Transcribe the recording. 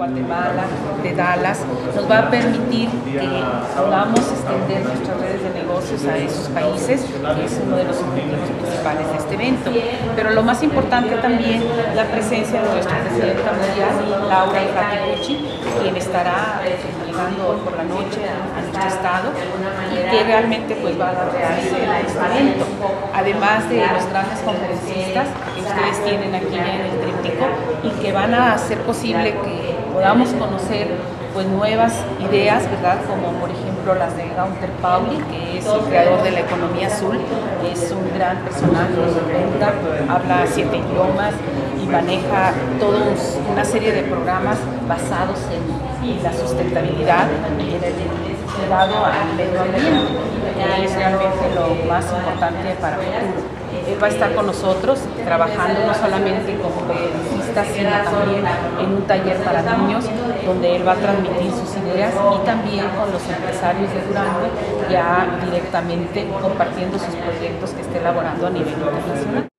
Dallas, nos va a permitir que podamos extender nuestras redes de negocios a esos países, que es uno de los objetivos principales de este evento. Pero lo más importante también la presencia de nuestra presidenta mundial, Laura Fraticucci, quien estará llegando por la noche a, nuestro estado y que realmente pues va a dar este evento. Además de los grandes conferencistas que ustedes tienen aquí en el tríptico y que van a hacer posible que podamos conocer pues nuevas ideas, ¿verdad? Como por ejemplo las de Gaunter Pauli, que es el creador de la economía azul, es un gran personaje, habla siete idiomas y maneja toda una serie de programas basados en la sustentabilidad y en el cuidado al medio ambiente, que es realmente lo más importante para el futuro. Él va a estar con nosotros trabajando no solamente como periodista, sino también en un taller para niños, donde él va a transmitir sus ideas y también con los empresarios de Durango, ya directamente compartiendo sus proyectos que esté elaborando a nivel internacional.